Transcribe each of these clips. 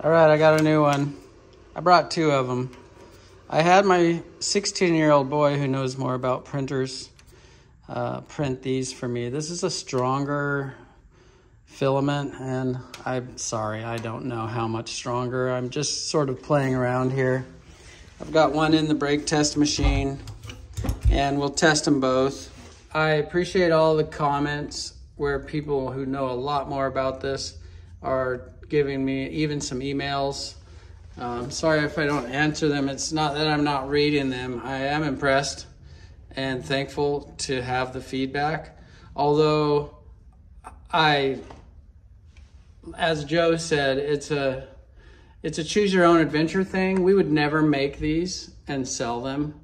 All right, I got a new one. I brought two of them. I had my 16 year old boy who knows more about printers uh, print these for me. This is a stronger filament and I'm sorry, I don't know how much stronger. I'm just sort of playing around here. I've got one in the break test machine and we'll test them both. I appreciate all the comments where people who know a lot more about this are giving me even some emails. Um, sorry if I don't answer them. It's not that I'm not reading them. I am impressed and thankful to have the feedback. Although I, as Joe said, it's a it's a choose your own adventure thing. We would never make these and sell them.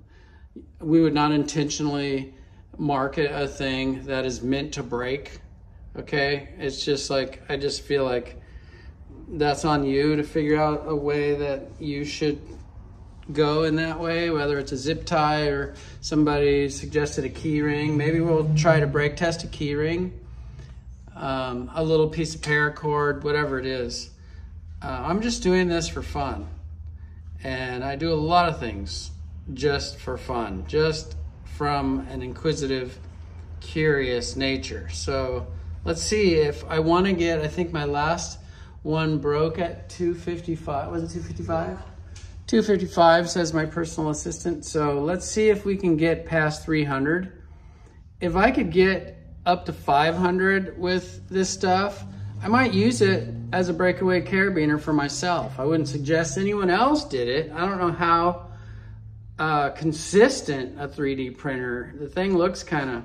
We would not intentionally market a thing that is meant to break. Okay, it's just like I just feel like that's on you to figure out a way that you should go in that way, whether it's a zip tie or somebody suggested a key ring. Maybe we'll try to break test a key ring, um, a little piece of paracord, whatever it is. Uh, I'm just doing this for fun. And I do a lot of things just for fun, just from an inquisitive, curious nature. So let's see if I want to get, I think my last one broke at 255. Was it 255? 255 says my personal assistant. So let's see if we can get past 300. If I could get up to 500 with this stuff, I might use it as a breakaway carabiner for myself. I wouldn't suggest anyone else did it. I don't know how uh, consistent a 3D printer. The thing looks kind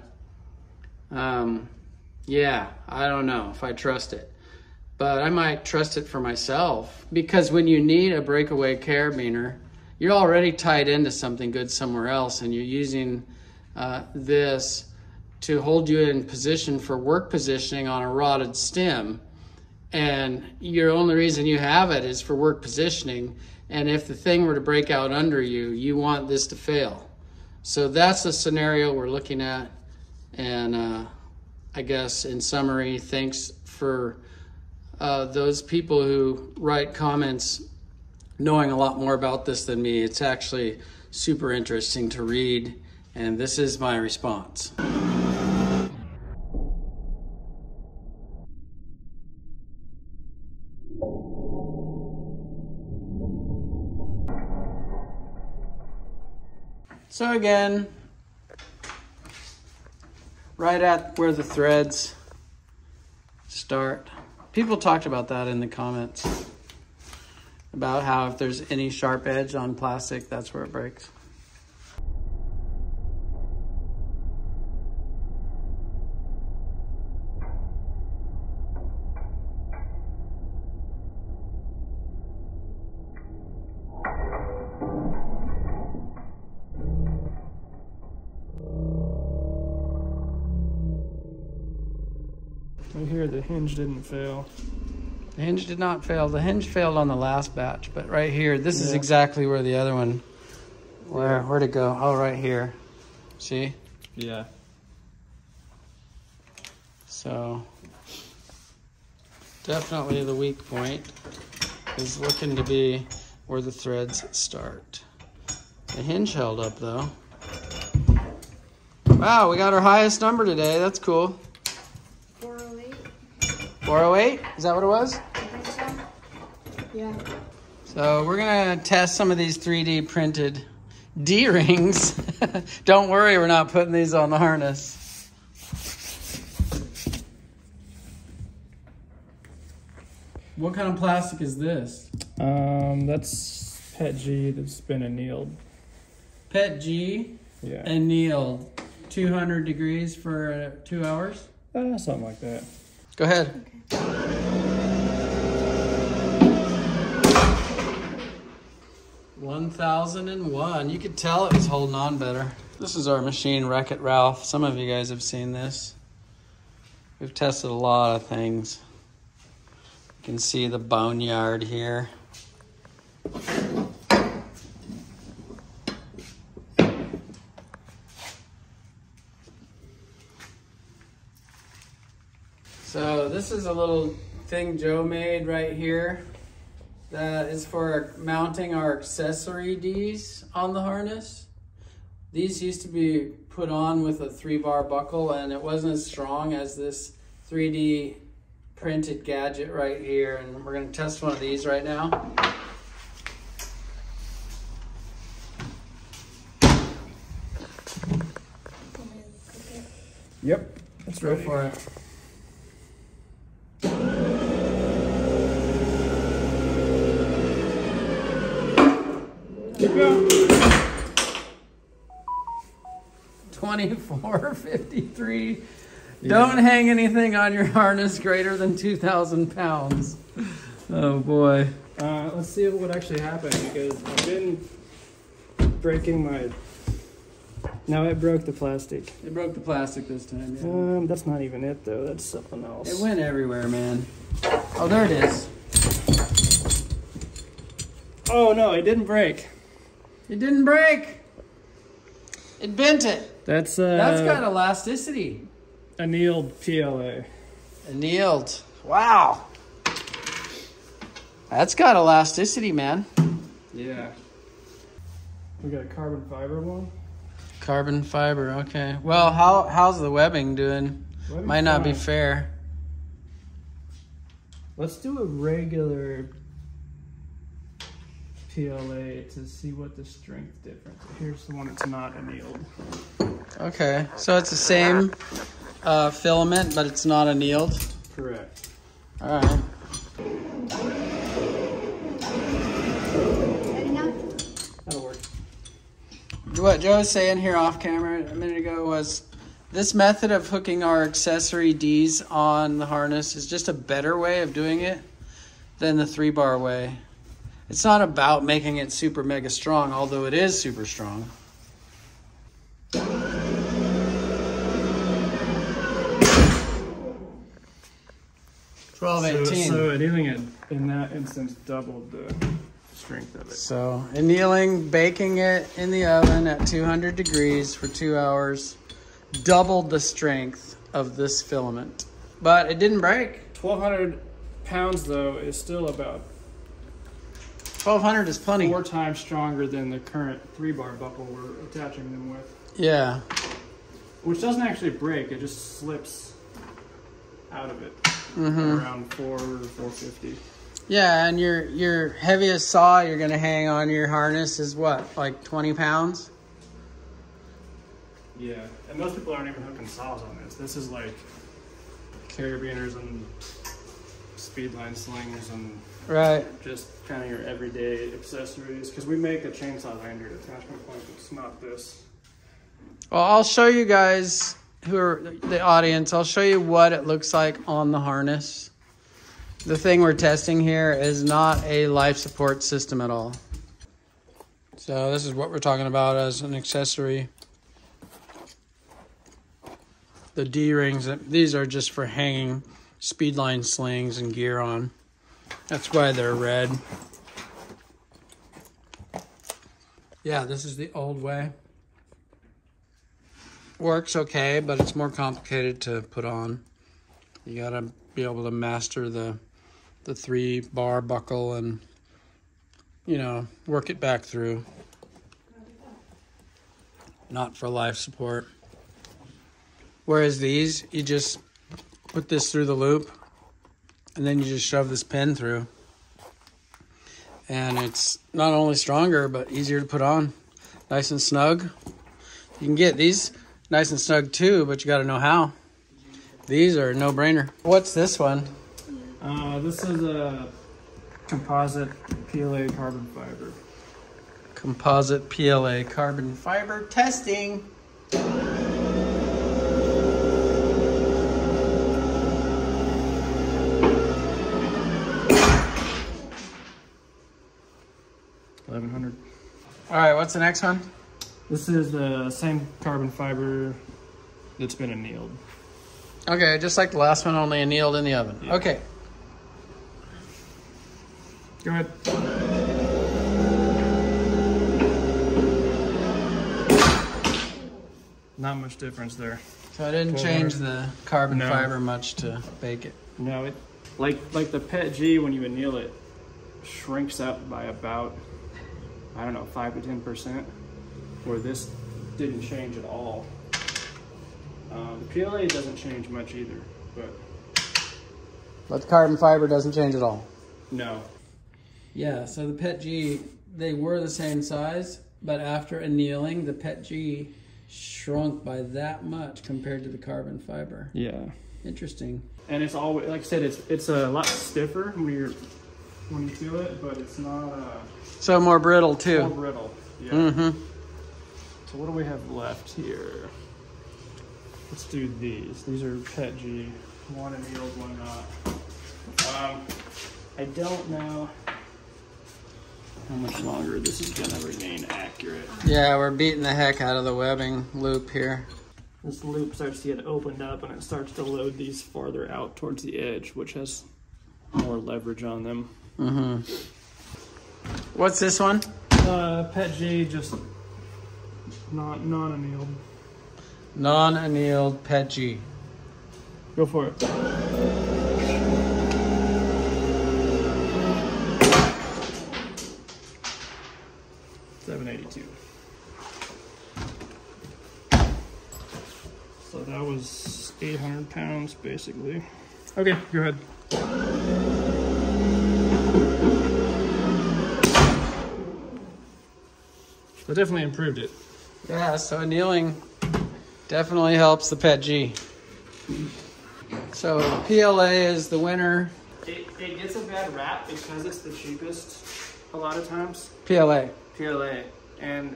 of, um, yeah, I don't know if I trust it but I might trust it for myself because when you need a breakaway carabiner, you're already tied into something good somewhere else and you're using uh, this to hold you in position for work positioning on a rotted stem. And your only reason you have it is for work positioning. And if the thing were to break out under you, you want this to fail. So that's the scenario we're looking at. And uh, I guess in summary, thanks for uh, those people who write comments knowing a lot more about this than me. It's actually super interesting to read, and this is my response. So again, right at where the threads start. People talked about that in the comments about how if there's any sharp edge on plastic, that's where it breaks. Right here, the hinge didn't fail. The hinge did not fail. The hinge failed on the last batch, but right here, this yeah. is exactly where the other one, where, where'd it go? Oh, right here. See? Yeah. So, definitely the weak point is looking to be where the threads start. The hinge held up though. Wow, we got our highest number today. That's cool. 408? Is that what it was? Yeah. So we're gonna test some of these 3D printed D-rings. Don't worry, we're not putting these on the harness. What kind of plastic is this? Um, that's PET G that's been annealed. PET G yeah. annealed. 200 degrees for uh, two hours? Uh, something like that. Go ahead. Okay. One thousand and one. You could tell it was holding on better. This is our machine, Wreck It Ralph. Some of you guys have seen this. We've tested a lot of things. You can see the boneyard here. So this is a little thing Joe made right here. that is for mounting our accessory Ds on the harness. These used to be put on with a three bar buckle and it wasn't as strong as this 3D printed gadget right here. And we're gonna test one of these right now. Yep. That's Go ready. for it. Keep going. 2453. Don't hang anything on your harness greater than 2,000 pounds. Oh boy. Uh, let's see what actually happened because I've been breaking my. No, it broke the plastic. It broke the plastic this time. Yeah. Um, that's not even it though. That's something else. It went everywhere, man. Oh, there it is. Oh no, it didn't break. It didn't break. It bent it. That's uh, That's got elasticity. annealed PLA. Annealed. Wow. That's got elasticity, man. Yeah. We got a carbon fiber one. Carbon fiber. Okay. Well, how how's the webbing doing? Webbing's Might not be fair. Let's do a regular PLA to see what the strength difference. Here's the one that's not annealed. Okay. So it's the same uh, filament, but it's not annealed. Correct. All right. That'll work. What Joe was saying here off camera a minute ago was this method of hooking our accessory Ds on the harness is just a better way of doing it than the three bar way. It's not about making it super mega strong, although it is super strong. Twelve So, eighteen. so annealing it in that instance doubled the strength of it. So, annealing, baking it in the oven at 200 degrees for two hours, doubled the strength of this filament. But it didn't break. 1,200 pounds though is still about 1200 is plenty. four times stronger than the current three bar buckle we're attaching them with, Yeah. which doesn't actually break. It just slips out of it hmm around four or 450. Yeah, and your your heaviest saw you're gonna hang on your harness is what, like 20 pounds? Yeah, and most people aren't even hooking saws on this. This is like carabiners and speedline slings and Right. just kind of your everyday accessories. Because we make a chainsaw lanyard attachment point that's not this. Well, I'll show you guys who are the audience. I'll show you what it looks like on the harness. The thing we're testing here is not a life support system at all. So this is what we're talking about as an accessory. The D rings, these are just for hanging speedline slings and gear on. That's why they're red. Yeah, this is the old way works okay, but it's more complicated to put on. You gotta be able to master the the three bar buckle and you know work it back through. Not for life support. Whereas these, you just put this through the loop, and then you just shove this pin through, and it's not only stronger but easier to put on. Nice and snug. You can get these nice and snug too, but you got to know how. These are no brainer. What's this one? Uh, this is a composite PLA carbon fiber. Composite PLA carbon fiber testing. Eleven hundred. All right, what's the next one? This is the same carbon fiber that's been annealed. Okay, just like the last one, only annealed in the oven. Yeah. Okay. Go ahead. Not much difference there. So I didn't change the carbon No. fiber much to bake it. No, it like like the PET G when you anneal it, shrinks up by about, I don't know, 5 to 10%, where this didn't change at all. Um, the PLA doesn't change much either, but But the carbon fiber doesn't change at all. no. Yeah, so the PET G, they were the same size, but after annealing, the PET G shrunk by that much compared to the carbon fiber. Yeah. Interesting. And it's always, like I said, it's it's a lot stiffer when you're when you feel it, but it's not uh, So more brittle too. more brittle. Yeah. Mm-hmm. So what do we have left here? Let's do these. These are PET G. One annealed, one not. Um, I don't know how much longer this is gonna remain accurate. Yeah, we're beating the heck out of the webbing loop here. This loop starts to get opened up and it starts to load these farther out towards the edge, which has more leverage on them. Mm-hmm. What's this one? Uh, PET G just not non annealed. Non-annealed PET G. Go for it. Seven eighty-two. So that was eight hundred pounds, basically. Okay, go ahead. That definitely improved it. Yeah, so annealing definitely helps the PET G. So PLA is the winner. It, it gets a bad rap because it's the cheapest a lot of times. PLA. PLA and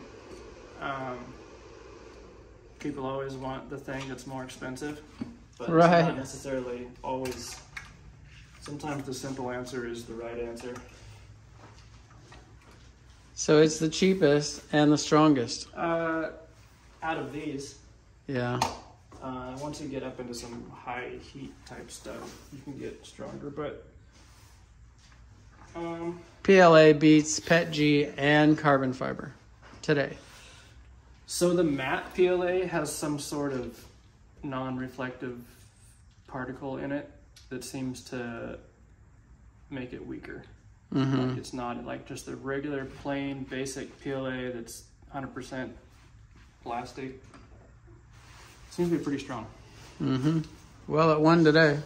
um, people always want the thing that's more expensive, but Right. it's not necessarily always. Sometimes the simple answer is the right answer. So it's the cheapest and the strongest. Uh, out of these, Yeah. uh, once you get up into some high heat type stuff, you can get stronger. But um, PLA beats PETG and carbon fiber today. So the matte PLA has some sort of non-reflective particle in it that seems to make it weaker. Mm-hmm. Like it's not like just the regular plain basic PLA that's 100% plastic. Seems to be pretty strong. Mm-hmm. Well, it won today.